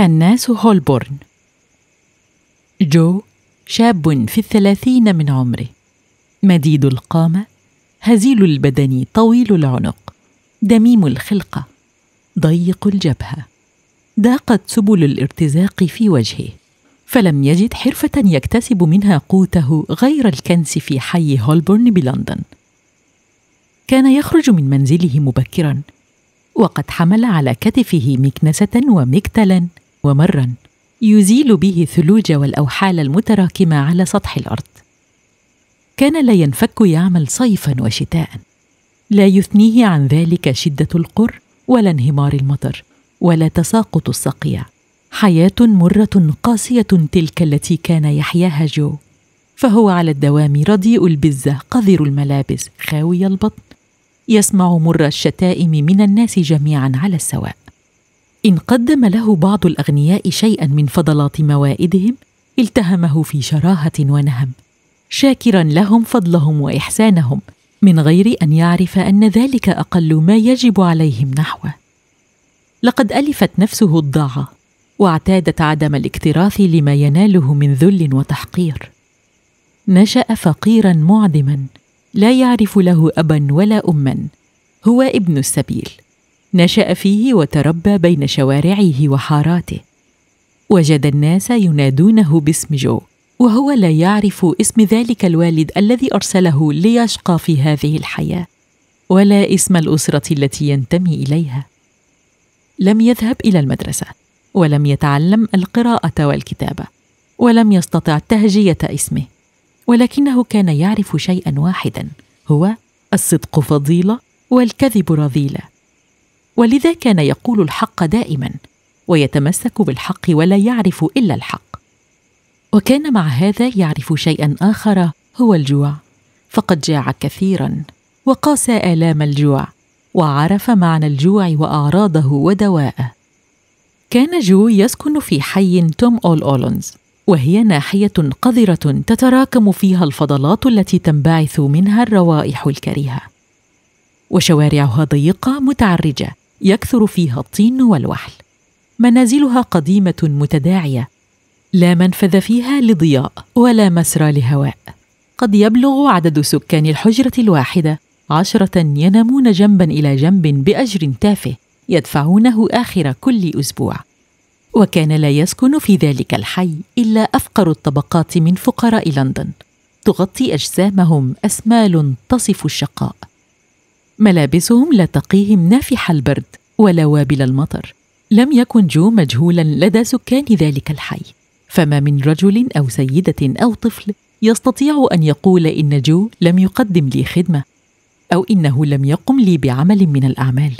كناس هولبورن. جو شاب في الثلاثين من عمره. مديد القامة هزيل البدن طويل العنق. دميم الخلقة ضيق الجبهة. ضاقت سبل الارتزاق في وجهه. فلم يجد حرفة يكتسب منها قوته غير الكنس في حي هولبورن بلندن. كان يخرج من منزله مبكرا وقد حمل على كتفه مكنسة ومكتلا. ومرا يزيل به الثلوج والأوحال المتراكمة على سطح الأرض. كان لا ينفك يعمل صيفا وشتاء لا يثنيه عن ذلك شدة القر ولا انهمار المطر ولا تساقط الصقيع حياة مرة قاسية تلك التي كان يحياها جو. فهو على الدوام رديء البزه قذر الملابس خاوي البطن. يسمع مر الشتائم من الناس جميعا على السواء. إن قدم له بعض الأغنياء شيئا من فضلات موائدهم التهمه في شراهة ونهم شاكرا لهم فضلهم وإحسانهم من غير أن يعرف أن ذلك أقل ما يجب عليهم نحوه. لقد ألفت نفسه الضاعة واعتادت عدم الاكتراث لما يناله من ذل وتحقير. نشأ فقيرا معدما لا يعرف له ابا ولا اما هو ابن السبيل. نشأ فيه وتربى بين شوارعه وحاراته. وجد الناس ينادونه باسم جو وهو لا يعرف اسم ذلك الوالد الذي أرسله ليشقى في هذه الحياة. ولا اسم الأسرة التي ينتمي إليها. لم يذهب إلى المدرسة ولم يتعلم القراءة والكتابة ولم يستطع تهجية اسمه. ولكنه كان يعرف شيئا واحدا هو الصدق فضيلة والكذب رذيلة. ولذا كان يقول الحق دائما ويتمسك بالحق ولا يعرف إلا الحق. وكان مع هذا يعرف شيئا آخر هو الجوع. فقد جاع كثيرا وقاسى آلام الجوع وعرف معنى الجوع وأعراضه ودواءه. كان جو يسكن في حي توم أول أولونز وهي ناحية قذرة تتراكم فيها الفضلات التي تنبعث منها الروائح الكريهة. وشوارعها ضيقة متعرجة يكثر فيها الطين والوحل. منازلها قديمة متداعية. لا منفذ فيها لضياء ولا مسرى لهواء. قد يبلغ عدد سكان الحجرة الواحدة عشرة ينامون جنبا إلى جنب بأجر تافه يدفعونه آخر كل أسبوع. وكان لا يسكن في ذلك الحي إلا أفقر الطبقات من فقراء لندن. تغطي أجسامهم أسمال تصف الشقاء. ملابسهم لا تقيهم نافح البرد ولا وابل المطر. لم يكن جو مجهولا لدى سكان ذلك الحي. فما من رجل أو سيدة أو طفل يستطيع أن يقول إن جو لم يقدم لي خدمة أو إنه لم يقم لي بعمل من الأعمال.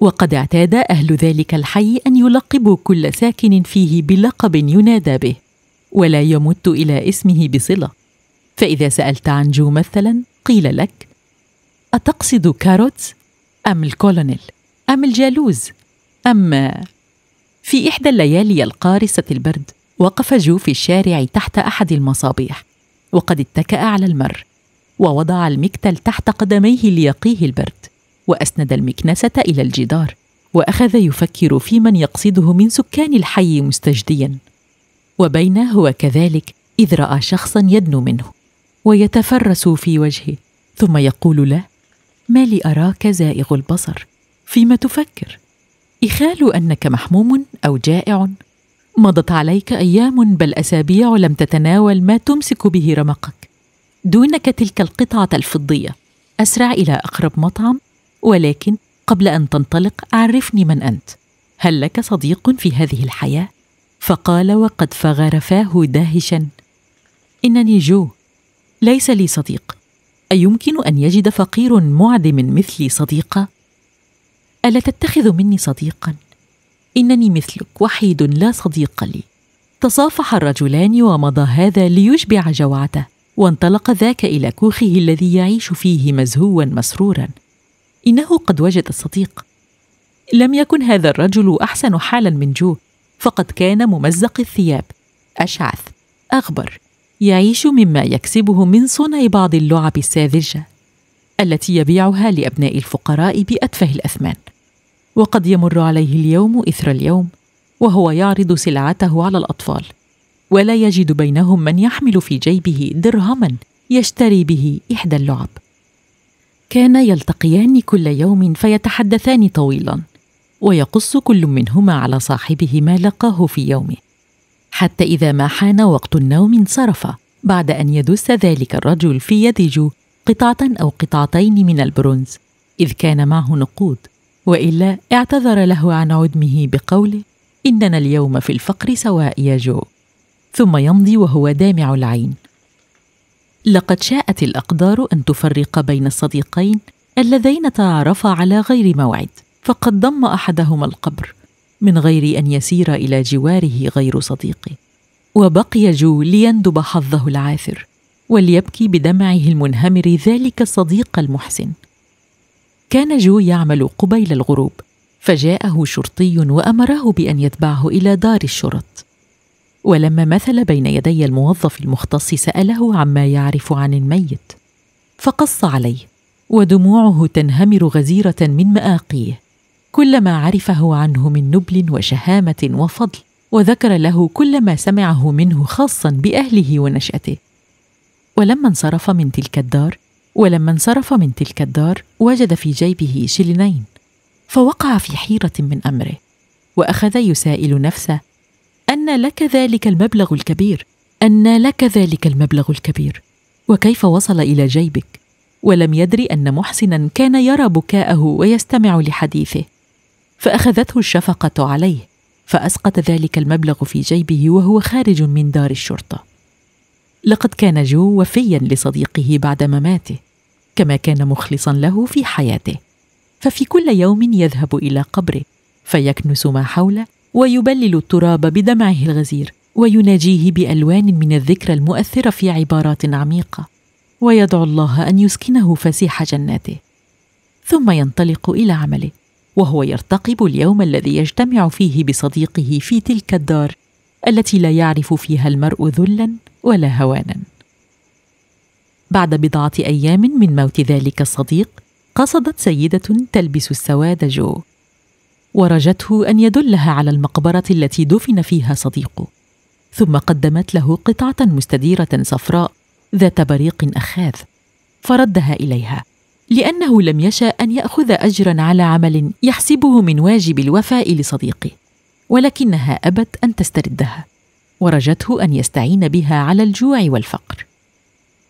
وقد اعتاد أهل ذلك الحي أن يلقبوا كل ساكن فيه بلقب ينادى به ولا يمت إلى اسمه بصلة. فإذا سألت عن جو مثلا قيل لك أتقصد كاروتس أم الكولونيل؟ أم الجالوز؟ أم في إحدى الليالي القارصة البرد وقف جو في الشارع تحت أحد المصابيح وقد اتكأ على المر ووضع المكتل تحت قدميه ليقيه البرد وأسند المكنسة إلى الجدار وأخذ يفكر في من يقصده من سكان الحي مستجديا. وبين هو كذلك إذ رأى شخصا يدنو منه ويتفرس في وجهه ثم يقول له ما لي أراك زائغ البصر؟ فيما تفكر. إخال أنك محموم أو جائع؟ مضت عليك أيام بل أسابيع لم تتناول ما تمسك به رمقك. دونك تلك القطعة الفضية. أسرع إلى أقرب مطعم ولكن قبل أن تنطلق عرفني من أنت. هل لك صديق في هذه الحياة؟ فقال وقد فغر فاه داهشا. إنني جو. ليس لي صديق. أيمكن أن يجد فقير معدم مثلي صديقا؟ ألا تتخذ مني صديقا؟ إنني مثلك وحيد لا صديق لي. تصافح الرجلان ومضى هذا ليشبع جوعته وانطلق ذاك إلى كوخه الذي يعيش فيه مزهوا مسرورا. إنه قد وجد الصديق. لم يكن هذا الرجل أحسن حالا من جو فقد كان ممزق الثياب. أشعث. اغبر يعيش مما يكسبه من صنع بعض اللعب الساذجة التي يبيعها لأبناء الفقراء بأتفه الأثمان. وقد يمر عليه اليوم إثر اليوم وهو يعرض سلعته على الأطفال ولا يجد بينهم من يحمل في جيبه درهما يشتري به إحدى اللعب. كانا يلتقيان كل يوم فيتحدثان طويلا ويقص كل منهما على صاحبه ما لقاه في يومه. حتى إذا ما حان وقت النوم انصرف بعد أن يدس ذلك الرجل في يد جو قطعة أو قطعتين من البرونز. إذ كان معه نقود وإلا اعتذر له عن عدمه بقوله إننا اليوم في الفقر سواء يا جو. ثم يمضي وهو دامع العين. لقد شاءت الأقدار أن تفرق بين الصديقين اللذين تعارفا على غير موعد فقد ضم أحدهما القبر. من غير أن يسير إلى جواره غير صديقه وبقي جو ليندب حظه العاثر وليبكي بدمعه المنهمر ذلك الصديق المحسن. كان جو يعمل قبيل الغروب فجاءه شرطي وأمره بأن يتبعه إلى دار الشرطة. ولما مثل بين يدي الموظف المختص سأله عما يعرف عن الميت فقص عليه ودموعه تنهمر غزيرة من مآقيه. كل ما عرفه عنه من نبل وشهامة وفضل وذكر له كل ما سمعه منه خاصا بأهله ونشأته. ولما انصرف من تلك الدار ولما انصرف من تلك الدار وجد في جيبه شلنين فوقع في حيرة من أمره وأخذ يسائل نفسه أن لك ذلك المبلغ الكبير أن لك ذلك المبلغ الكبير وكيف وصل إلى جيبك؟ ولم يدري أن محسنا كان يرى بكاءه ويستمع لحديثه. فأخذته الشفقة عليه فأسقط ذلك المبلغ في جيبه وهو خارج من دار الشرطة. لقد كان جو وفيا لصديقه بعد مماته كما كان مخلصا له في حياته. ففي كل يوم يذهب إلى قبره فيكنس ما حوله ويبلل التراب بدمعه الغزير ويناجيه بألوان من الذكرى المؤثره في عبارات عميقة. ويدعو الله أن يسكنه فسيح جناته. ثم ينطلق إلى عمله. وهو يرتقب اليوم الذي يجتمع فيه بصديقه في تلك الدار التي لا يعرف فيها المرء ذلا ولا هوانا. بعد بضعة أيام من موت ذلك الصديق قصدت سيدة تلبس السواد جو. ورجته أن يدلها على المقبرة التي دفن فيها صديقه. ثم قدمت له قطعة مستديرة صفراء ذات بريق أخاذ فردها إليها. لأنه لم يشأ أن يأخذ اجرا على عمل يحسبه من واجب الوفاء لصديقه ولكنها أبت أن تستردها ورجته أن يستعين بها على الجوع والفقر.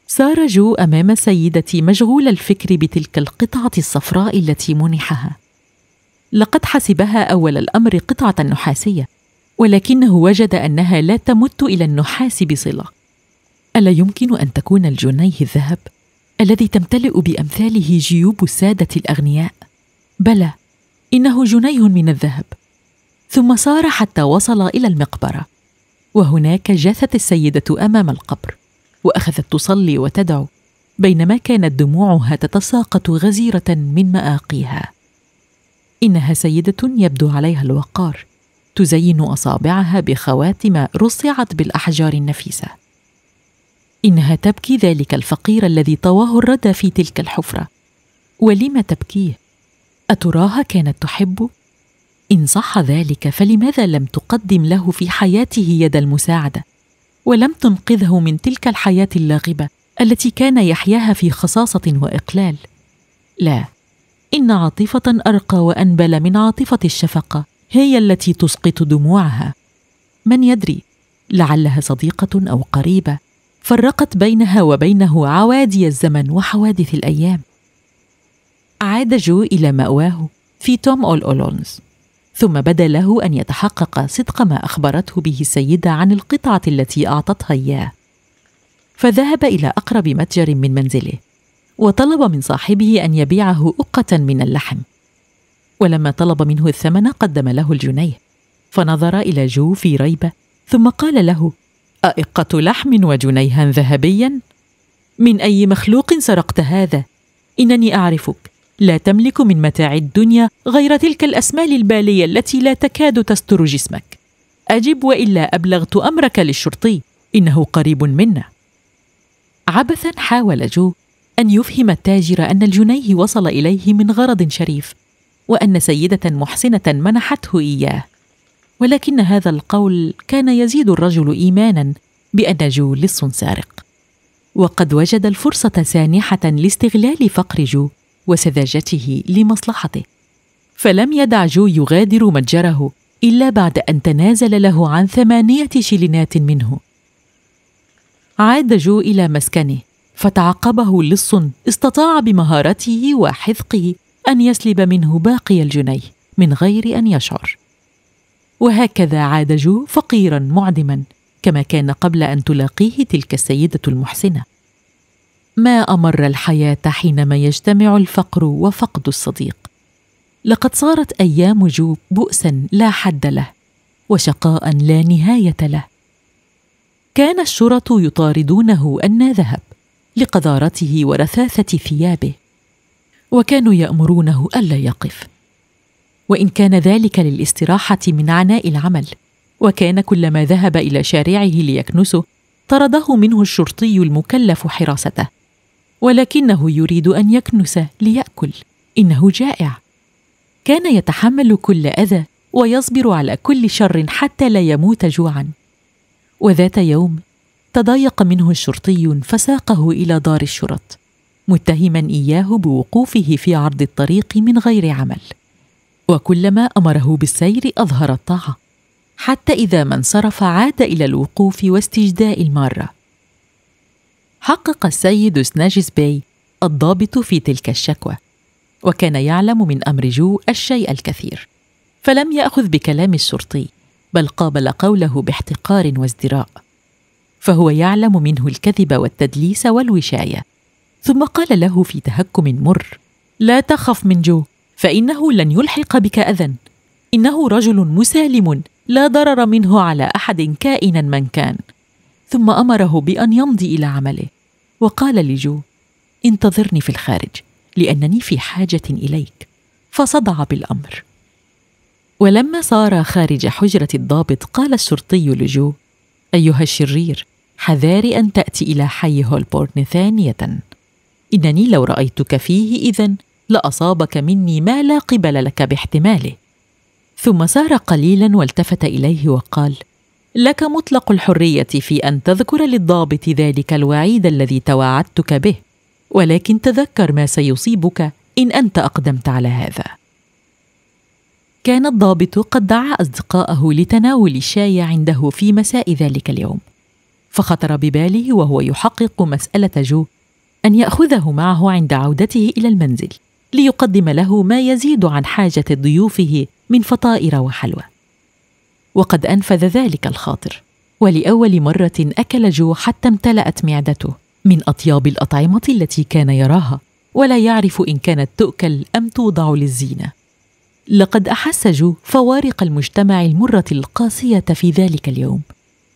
سار جو أمام سيدتي مشغول الفكر بتلك القطعة الصفراء التي منحها. لقد حسبها أول الأمر قطعة نحاسية ولكنه وجد أنها لا تمت إلى النحاس بصلة. ألا يمكن أن تكون الجنيه الذهب؟ الذي تمتلئ بأمثاله جيوب السادة الأغنياء. بلى إنه جنيه من الذهب. ثم سار حتى وصل إلى المقبرة. وهناك جاثت السيدة أمام القبر وأخذت تصلي وتدعو بينما كانت دموعها تتساقط غزيرة من مآقيها. إنها سيدة يبدو عليها الوقار تزين أصابعها بخواتم رصعت بالأحجار النفيسة. إنها تبكي ذلك الفقير الذي طواه الردى في تلك الحفرة. ولم تبكيه أتراها كانت تحبه إن صح ذلك فلماذا لم تقدم له في حياته يد المساعدة؟ ولم تنقذه من تلك الحياة اللاغبة التي كان يحياها في خصاصة وإقلال. لا إن عاطفة أرقى وأنبل من عاطفة الشفقة هي التي تسقط دموعها. من يدري؟ لعلها صديقة أو قريبة. فرقت بينها وبينه عوادي الزمن وحوادث الأيام. عاد جو إلى مأواه في توم أول أولونز ثم بدا له أن يتحقق صدق ما أخبرته به السيدة عن القطعة التي أعطتها إياه. فذهب إلى أقرب متجر من منزله وطلب من صاحبه أن يبيعه أقة من اللحم. ولما طلب منه الثمن قدم له الجنيه فنظر إلى جو في ريبة ثم قال له أئقة لحم وجنيها ذهبيا؟ من أي مخلوق سرقت هذا؟ إنني أعرفك. لا تملك من متاع الدنيا غير تلك الأسمال البالية التي لا تكاد تستر جسمك. أجب وإلا أبلغت أمرك للشرطي. إنه قريب منا. عبثا حاول جو أن يفهم التاجر أن الجنيه وصل إليه من غرض شريف وأن سيدة محسنة منحته إياه. ولكن هذا القول كان يزيد الرجل إيمانا بأن جو لص سارق. وقد وجد الفرصة سانحة لاستغلال فقر جو وسذاجته لمصلحته. فلم يدع جو يغادر متجره إلا بعد أن تنازل له عن ثمانية شلينات منه. عاد جو إلى مسكنه فتعقبه لص استطاع بمهارته وحذقه أن يسلب منه باقي الجنيه من غير أن يشعر. وهكذا عاد جو فقيرا معدما كما كان قبل أن تلاقيه تلك السيدة المحسنة. ما أمر الحياة حينما يجتمع الفقر وفقد الصديق. لقد صارت أيام جو بؤسا لا حد له وشقاء لا نهاية له. كان الشرط يطاردونه أن ذهب لقذارته ورثاثة ثيابه وكانوا يأمرونه ألا يقف. وإن كان ذلك للاستراحة من عناء العمل. وكان كلما ذهب إلى شارعه ليكنسه طرده منه الشرطي المكلف حراسته. ولكنه يريد أن يكنس ليأكل. إنه جائع. كان يتحمل كل أذى ويصبر على كل شر حتى لا يموت جوعا. وذات يوم تضايق منه الشرطي فساقه إلى دار الشرط متهما إياه بوقوفه في عرض الطريق من غير عمل. وكلما أمره بالسير أظهر الطاعة حتى إذا ما انصرف عاد إلى الوقوف واستجداء المارة. حقق السيد سناجس باي الضابط في تلك الشكوى وكان يعلم من أمر جو الشيء الكثير. فلم يأخذ بكلام الشرطي بل قابل قوله باحتقار وازدراء. فهو يعلم منه الكذب والتدليس والوشاية. ثم قال له في تهكم مر لا تخف من جو فإنه لن يلحق بك أذى. إنه رجل مسالم لا ضرر منه على أحد كائنا من كان. ثم أمره بأن يمضي إلى عمله. وقال لجو انتظرني في الخارج لأنني في حاجة إليك. فصدع بالأمر. ولما صار خارج حجرة الضابط قال الشرطي لجو أيها الشرير حذار أن تأتي إلى حي هولبورن ثانية. إنني لو رأيتك فيه اذا لأصابك مني ما لا قبل لك باحتماله. ثم سار قليلا والتفت إليه وقال لك مطلق الحرية في أن تذكر للضابط ذلك الوعيد الذي توعدتك به ولكن تذكر ما سيصيبك إن أنت أقدمت على هذا. كان الضابط قد دعا أصدقاءه لتناول الشاي عنده في مساء ذلك اليوم فخطر بباله وهو يحقق مسألة جو أن يأخذه معه عند عودته إلى المنزل. ليقدم له ما يزيد عن حاجة ضيوفه من فطائر وحلوى. وقد أنفذ ذلك الخاطر ولأول مرة أكل جو حتى امتلأت معدته من أطياب الأطعمة التي كان يراها ولا يعرف إن كانت تؤكل أم توضع للزينة. لقد أحس جو فوارق المجتمع المرة القاسية في ذلك اليوم.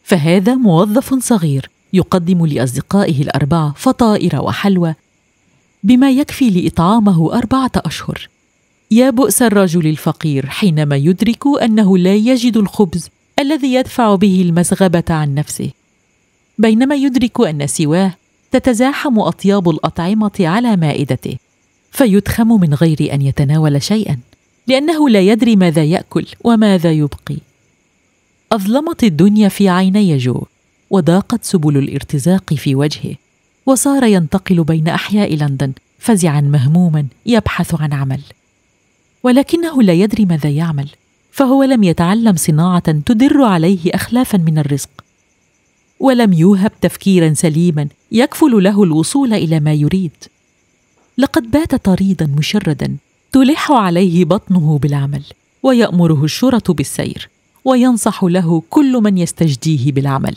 فهذا موظف صغير يقدم لأصدقائه الاربعه فطائر وحلوى بما يكفي لإطعامه أربعة أشهر. يا بؤس الرجل الفقير حينما يدرك أنه لا يجد الخبز الذي يدفع به المسغبة عن نفسه. بينما يدرك أن سواه تتزاحم أطياب الأطعمة على مائدته فيدخم من غير أن يتناول شيئا لأنه لا يدري ماذا يأكل وماذا يبقي. أظلمت الدنيا في عيني جو وضاقت سبل الارتزاق في وجهه. وصار ينتقل بين أحياء لندن فزعا مهموما يبحث عن عمل. ولكنه لا يدري ماذا يعمل فهو لم يتعلم صناعة تدر عليه اخلافا من الرزق. ولم يوهب تفكيرا سليما يكفل له الوصول إلى ما يريد. لقد بات طريدا مشردا تلح عليه بطنه بالعمل ويأمره الشرط بالسير وينصح له كل من يستجديه بالعمل.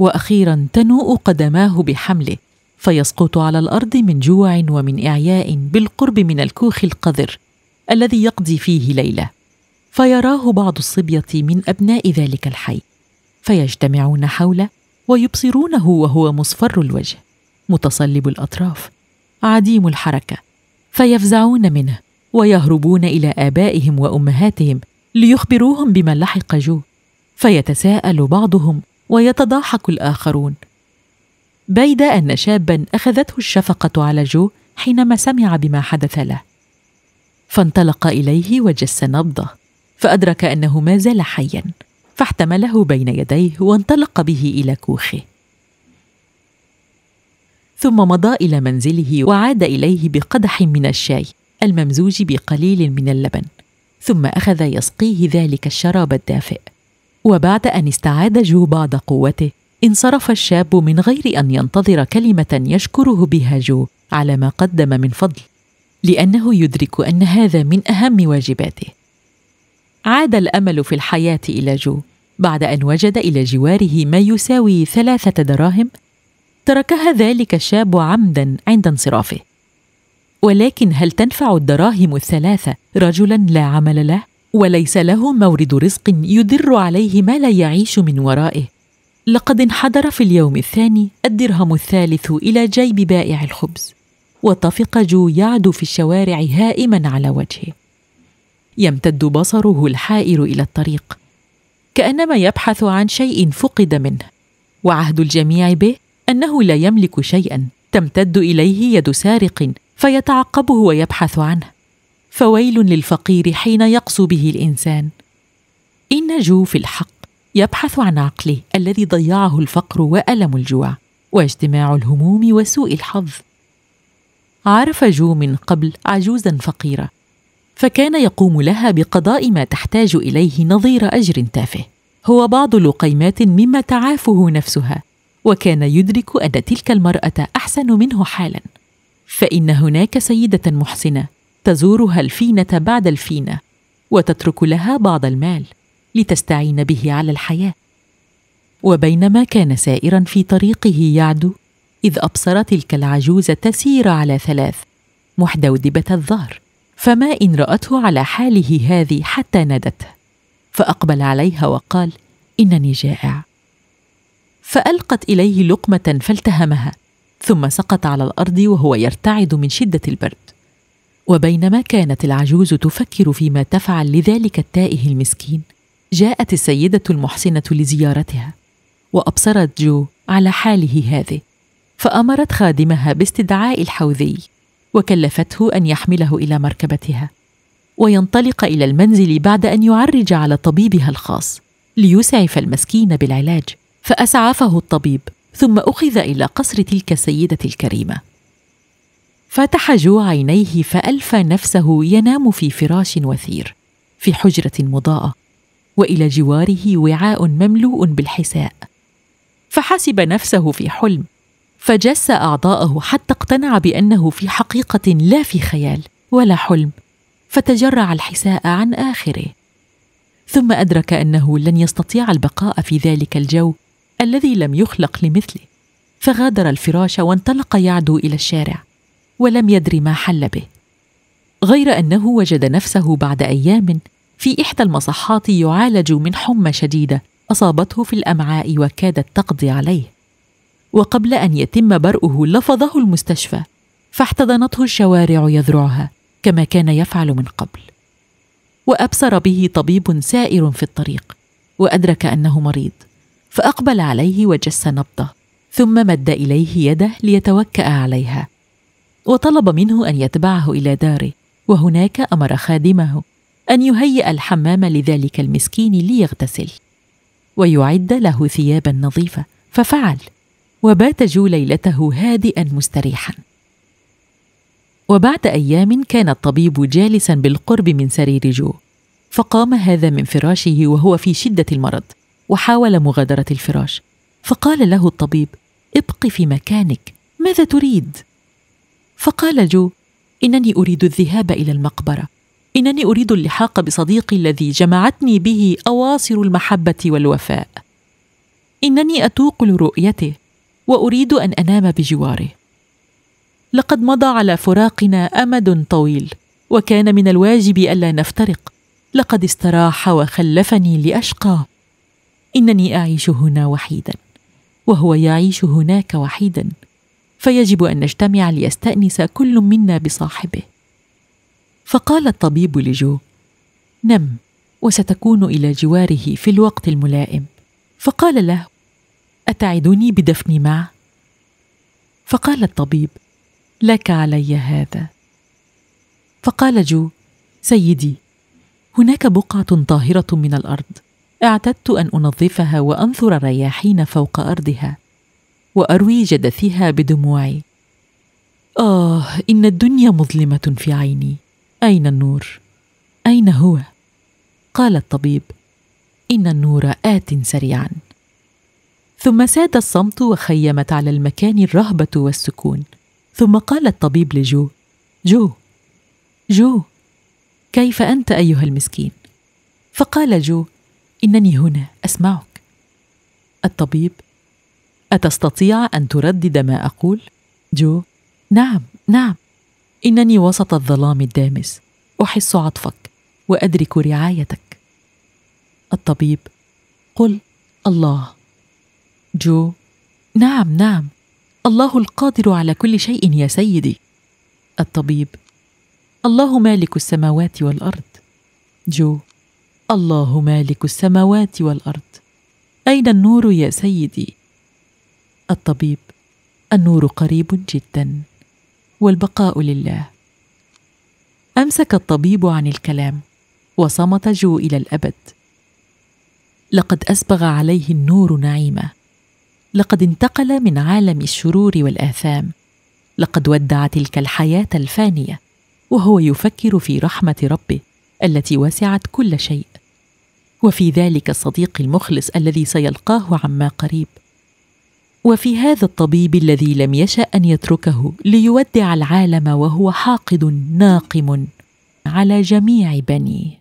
وأخيرا تنوء قدماه بحمله فيسقط على الأرض من جوع ومن إعياء بالقرب من الكوخ القذر الذي يقضي فيه ليلة. فيراه بعض الصبية من أبناء ذلك الحي فيجتمعون حوله ويبصرونه وهو مصفر الوجه متصلب الأطراف عديم الحركة فيفزعون منه ويهربون إلى آبائهم وأمهاتهم ليخبروهم بما لحق جو فيتساءل بعضهم ويتضاحك الآخرون. بيد أن شابا أخذته الشفقة على جو حينما سمع بما حدث له. فانطلق إليه وجس نبضه فأدرك أنه ما زال حيا فاحتمله بين يديه وانطلق به إلى كوخه. ثم مضى إلى منزله وعاد إليه بقدح من الشاي الممزوج بقليل من اللبن ثم أخذ يسقيه ذلك الشراب الدافئ. وبعد أن استعاد جو بعض قوته انصرف الشاب من غير أن ينتظر كلمة يشكره بها جو على ما قدم من فضل لأنه يدرك أن هذا من أهم واجباته. عاد الأمل في الحياة إلى جو بعد أن وجد إلى جواره ما يساوي ثلاثة دراهم تركها ذلك الشاب عمدا عند انصرافه. ولكن هل تنفع الدراهم الثلاثة رجلا لا عمل له؟ وليس له مورد رزق يدر عليه ما لا يعيش من ورائه. لقد انحدر في اليوم الثاني الدرهم الثالث إلى جيب بائع الخبز وطفق جو يعدو في الشوارع هائما على وجهه. يمتد بصره الحائر إلى الطريق كأنما يبحث عن شيء فقد منه. وعهد الجميع به أنه لا يملك شيئا تمتد إليه يد سارق فيتعقبه ويبحث عنه. فويل للفقير حين يقسو به الإنسان. إن جو في الحق يبحث عن عقله الذي ضيعه الفقر وألم الجوع واجتماع الهموم وسوء الحظ. عرف جو من قبل عجوزا فقيره فكان يقوم لها بقضاء ما تحتاج إليه نظير أجر تافه. هو بعض لقيمات مما تعافه نفسها وكان يدرك أن تلك المرأة أحسن منه حالا. فإن هناك سيدة محسنة تزورها الفينة بعد الفينة وتترك لها بعض المال لتستعين به على الحياة. وبينما كان سائرا في طريقه يعدو إذ أبصر تلك العجوز تسير على ثلاث محدودبة الظهر فما إن رأته على حاله هذه حتى نادته فأقبل عليها وقال إنني جائع. فألقت إليه لقمة فالتهمها ثم سقط على الأرض وهو يرتعد من شدة البرد. وبينما كانت العجوز تفكر فيما تفعل لذلك التائه المسكين جاءت السيدة المحسنه لزيارتها وأبصرت جو على حاله هذه فأمرت خادمها باستدعاء الحوذي وكلفته أن يحمله إلى مركبتها وينطلق إلى المنزل بعد أن يعرج على طبيبها الخاص ليسعف المسكين بالعلاج فأسعفه الطبيب ثم أخذ إلى قصر تلك السيدة الكريمة. فتح جو عينيه فألفى نفسه ينام في فراش وثير في حجرة مضاءة وإلى جواره وعاء مملوء بالحساء. فحسب نفسه في حلم فجس أعضاءه حتى اقتنع بأنه في حقيقة لا في خيال ولا حلم فتجرع الحساء عن آخره. ثم أدرك أنه لن يستطيع البقاء في ذلك الجو الذي لم يخلق لمثله فغادر الفراش وانطلق يعدو إلى الشارع. ولم يدر ما حل به. غير أنه وجد نفسه بعد أيام في إحدى المصحات يعالج من حمى شديدة أصابته في الأمعاء وكادت تقضي عليه. وقبل أن يتم برؤه لفظه المستشفى فاحتضنته الشوارع يذرعها كما كان يفعل من قبل. وأبصر به طبيب سائر في الطريق وأدرك أنه مريض فأقبل عليه وجس نبضه ثم مد إليه يده ليتوكأ عليها. وطلب منه أن يتبعه إلى داره وهناك أمر خادمه أن يهيئ الحمام لذلك المسكين ليغتسل. ويعد له ثيابا نظيفة ففعل وبات جو ليلته هادئا مستريحا. وبعد أيام كان الطبيب جالسا بالقرب من سرير جو فقام هذا من فراشه وهو في شدة المرض وحاول مغادرة الفراش. فقال له الطبيب ابق في مكانك ماذا تريد؟ فقال جو إنني أريد الذهاب إلى المقبرة. إنني أريد اللحاق بصديقي الذي جمعتني به أواصر المحبة والوفاء. إنني أتوق لرؤيته وأريد أن أنام بجواره. لقد مضى على فراقنا أمد طويل وكان من الواجب ألا نفترق. لقد استراح وخلفني لأشقى. إنني أعيش هنا وحيدا وهو يعيش هناك وحيدا. فيجب أن نجتمع ليستأنس كل منا بصاحبه. فقال الطبيب لجو نم وستكون إلى جواره في الوقت الملائم. فقال له أتعدني بدفني معه فقال الطبيب لك علي هذا. فقال جو سيدي هناك بقعة طاهرة من الأرض. أعتدت أن أنظفها وأنثر الرياحين فوق أرضها. وأروي جدثها بدموعي. آه إن الدنيا مظلمة في عيني. أين النور؟ أين هو؟ قال الطبيب. إن النور آت سريعا. ثم ساد الصمت وخيمت على المكان الرهبة والسكون. ثم قال الطبيب لجو. جو. جو. كيف أنت أيها المسكين؟ فقال جو. إنني هنا أسمعك. الطبيب أتستطيع أن تردد ما أقول؟ جو نعم نعم. إنني وسط الظلام الدامس. أحس عطفك وأدرك رعايتك. الطبيب قل الله. جو نعم نعم. الله القادر على كل شيء يا سيدي. الطبيب الله مالك السماوات والأرض. جو الله مالك السماوات والأرض. أين النور يا سيدي؟ الطبيب. النور قريب جدا والبقاء لله. أمسك الطبيب عن الكلام وصمت جو إلى الأبد. لقد أسبغ عليه النور نعيمة. لقد انتقل من عالم الشرور والآثام. لقد ودع تلك الحياة الفانية وهو يفكر في رحمة ربه التي وسعت كل شيء. وفي ذلك الصديق المخلص الذي سيلقاه عما قريب. وفي هذا الطبيب الذي لم يشأ أن يتركه ليودع العالم وهو حاقد ناقم على جميع بنيه.